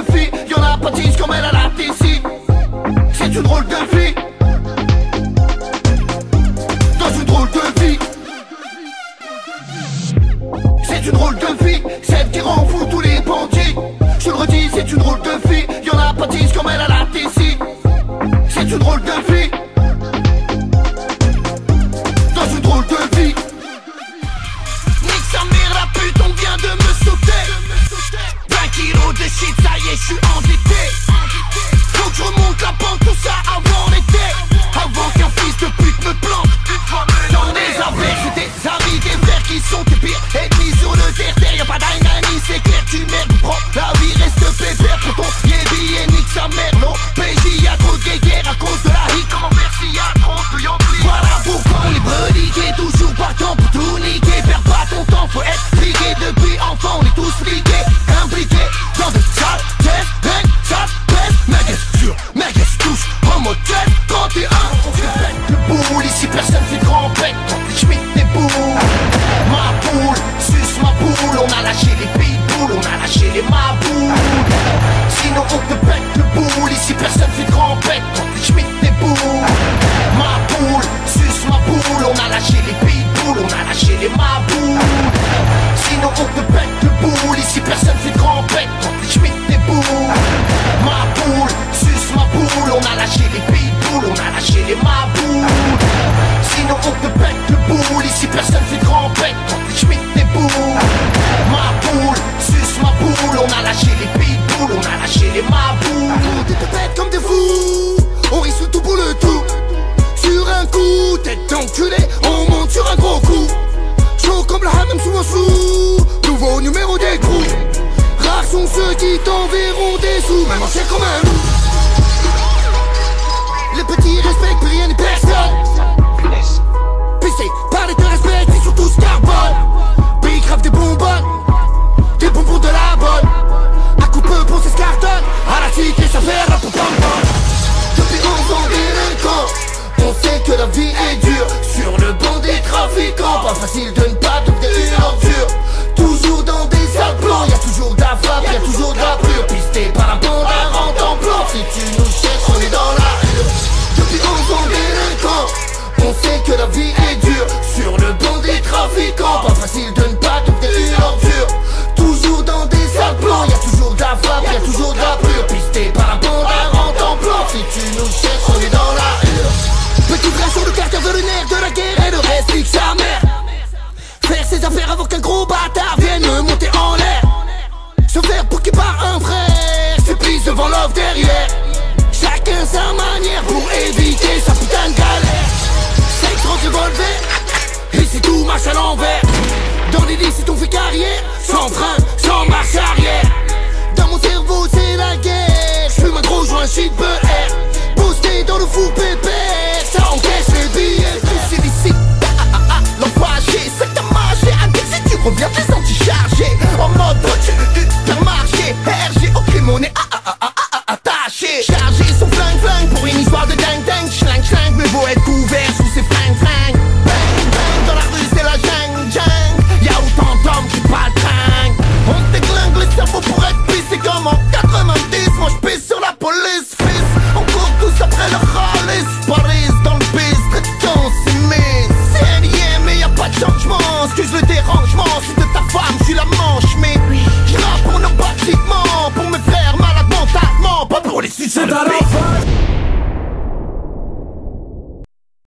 de fille. Y'en a pas dix comme elle a la ici. C'est une drôle de fille. Dans une drôle de vie. C'est une drôle de fille, celle qui rend fou tous les bandits. Je le redis, c'est une drôle de fille. Y'en a pas dix comme elle a la ici. C'est une drôle de fille. Je suis 731 Tu pètes le boule, ici personne fait grand pète Tant que des boules Ma boule, suce ma boule. On a lâché les pitbulls, on a lâché les maboules. Sinon on te pète le boule, ici personne fait grand pète Tant que je des boules Ma boule, suce ma boule. On a lâché les pitbulls, on a lâché les maboules. Sinon on te pète le boule, ici personne fait grand pète lâché les pitbulls, on a lâché les maboules. Des te pète comme des fous On risque tout pour le tout. Sur un coup, tête enculée On monte sur un gros coup. Chaud comme la hammam sous un sou Nouveau numéro des crews Rares sont ceux qui t'enverront des sous Même en chien comme un loup. Les petits respectent rien ni personne facile de ne pas devenir une ordure. Toujours dans des sales plans Y'a toujours de la frappe, y'a toujours de la pure. Pisté par à rente en blanc. Si tu nous cherches on est dans la hure Depuis 11 ans délinquant On sait que la vie est dure. Sur le banc des trafiquants Pas facile de ne pas devenir une ordure. Toujours dans des sales plans Y'a toujours de la frappe, y'a toujours de la pure. Pisté par à rente en blanc. Si tu nous cherches Chacun sa manière pour éviter sa putain de galère. Sex, rock, revolver Ici tout marche à l'envers. Dans les lycées on fait carrière